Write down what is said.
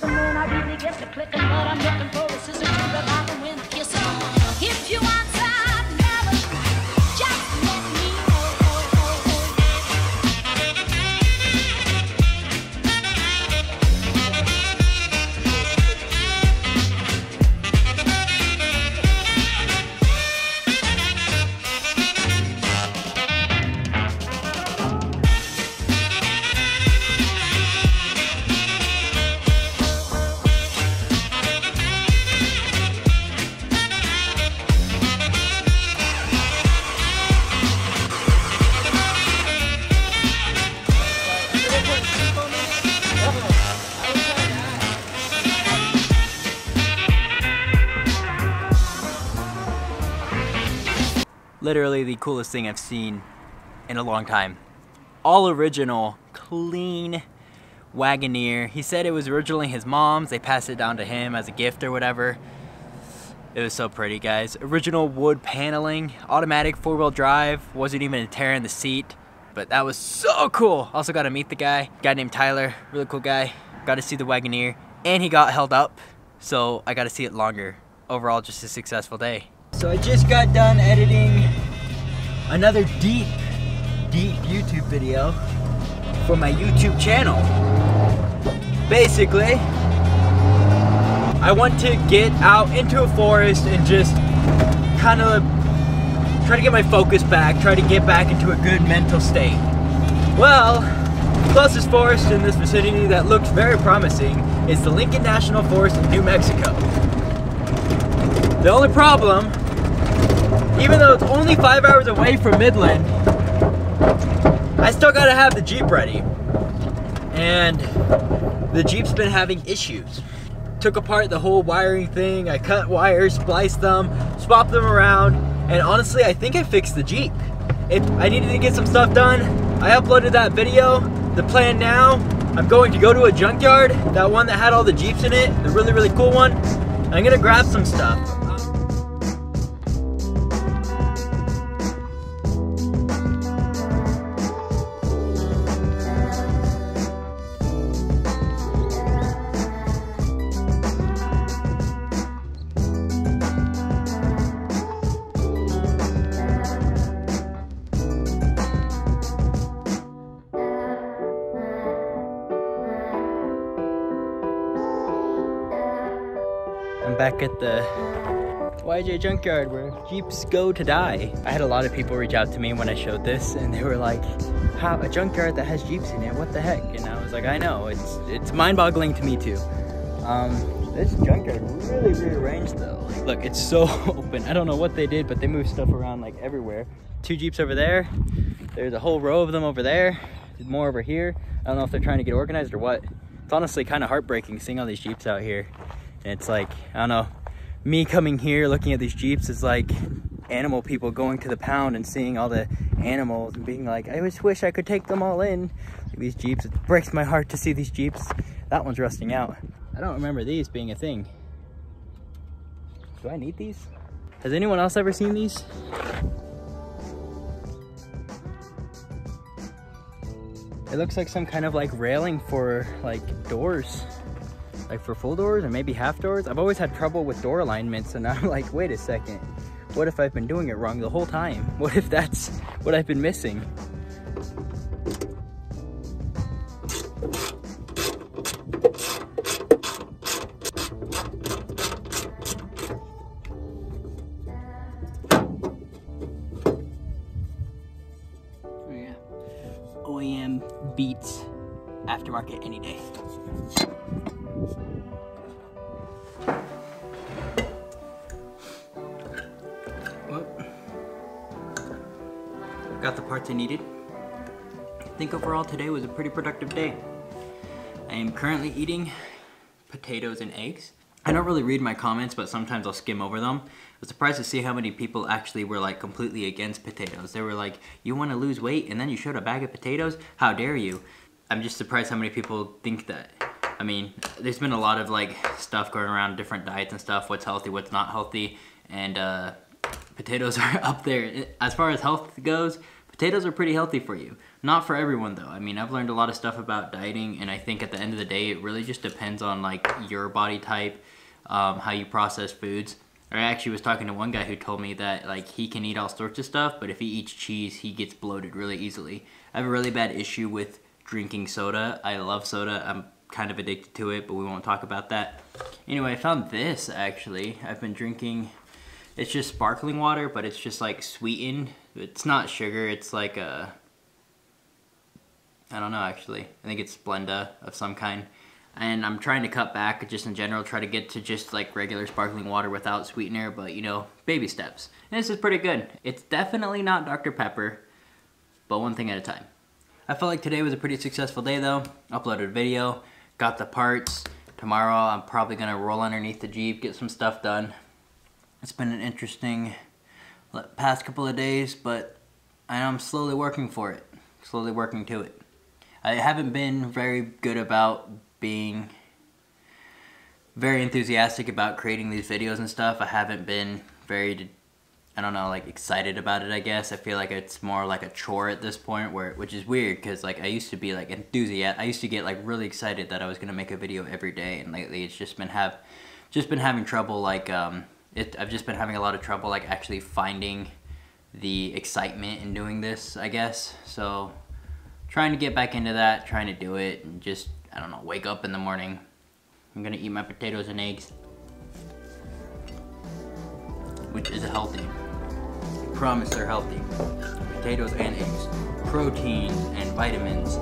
when I really get to clicking, but I'm looking for a sister the kissing. If you Literally the coolest thing I've seen in a long time. All original, clean Wagoneer. He said it was originally his mom's. They passed it down to him as a gift or whatever. It was so pretty, guys. Original wood paneling, automatic four-wheel drive. Wasn't even a tear in the seat, but that was so cool. Also got to meet the guy, guy named Tyler, really cool guy. Got to see the Wagoneer, and he got held up, so I got to see it longer. Overall, just a successful day. So I just got done editing another deep, deep YouTube video for my YouTube channel. Basically, I want to get out into a forest and just kind of try to get my focus back, try to get back into a good mental state. Well, closest forest in this vicinity that looks very promising is the Lincoln National Forest in New Mexico. The only problem, even though it's only five hours away from Midland, I still gotta have the Jeep ready. And the Jeep's been having issues. Took apart the whole wiring thing, I cut wires, spliced them, swapped them around, and honestly, I think I fixed the Jeep. If I needed to get some stuff done, I uploaded that video. The plan now, I'm going to go to a junkyard, that one that had all the Jeeps in it, the really, really cool one. I'm gonna grab some stuff. Back at the YJ Junkyard where Jeeps go to die. I had a lot of people reach out to me when I showed this and they were like, how a junkyard that has Jeeps in it, what the heck? And I was like, I know, it's it's mind-boggling to me too. Um, this junkyard really rearranged though. Like, look, it's so open. I don't know what they did, but they moved stuff around like everywhere. Two Jeeps over there. There's a whole row of them over there. There's more over here. I don't know if they're trying to get organized or what. It's honestly kind of heartbreaking seeing all these Jeeps out here. It's like, I don't know, me coming here looking at these Jeeps is like animal people going to the pound and seeing all the animals and being like, I just wish I could take them all in. Like these Jeeps, it breaks my heart to see these Jeeps. That one's rusting out. I don't remember these being a thing. Do I need these? Has anyone else ever seen these? It looks like some kind of like railing for like doors like for full doors or maybe half doors. I've always had trouble with door alignments and I'm like, wait a second. What if I've been doing it wrong the whole time? What if that's what I've been missing? Oh. OEM beats aftermarket any day. Got the parts I needed. I think overall today was a pretty productive day. I am currently eating potatoes and eggs. I don't really read my comments, but sometimes I'll skim over them. I was surprised to see how many people actually were like completely against potatoes. They were like, you wanna lose weight and then you showed a bag of potatoes? How dare you? I'm just surprised how many people think that. I mean, there's been a lot of like stuff going around, different diets and stuff, what's healthy, what's not healthy, and uh, potatoes are up there. As far as health goes, potatoes are pretty healthy for you. Not for everyone though. I mean, I've learned a lot of stuff about dieting, and I think at the end of the day, it really just depends on like your body type, um, how you process foods. I actually was talking to one guy who told me that like he can eat all sorts of stuff, but if he eats cheese, he gets bloated really easily. I have a really bad issue with drinking soda. I love soda. I'm kind of addicted to it, but we won't talk about that. Anyway, I found this actually. I've been drinking, it's just sparkling water, but it's just like sweetened. It's not sugar, it's like a, I don't know actually. I think it's Splenda of some kind. And I'm trying to cut back just in general, try to get to just like regular sparkling water without sweetener, but you know, baby steps. And this is pretty good. It's definitely not Dr. Pepper, but one thing at a time. I felt like today was a pretty successful day though. Uploaded a video, got the parts. Tomorrow I'm probably gonna roll underneath the Jeep, get some stuff done. It's been an interesting past couple of days, but I am slowly working for it. Slowly working to it. I haven't been very good about being very enthusiastic about creating these videos and stuff. I haven't been very I don't know, like excited about it. I guess I feel like it's more like a chore at this point, where which is weird because like I used to be like enthusiastic. I used to get like really excited that I was gonna make a video every day, and lately it's just been have just been having trouble. Like um, it, I've just been having a lot of trouble like actually finding the excitement in doing this. I guess so. Trying to get back into that, trying to do it, and just I don't know, wake up in the morning. I'm gonna eat my potatoes and eggs, which is healthy promise they're healthy. Potatoes and eggs, protein and vitamins,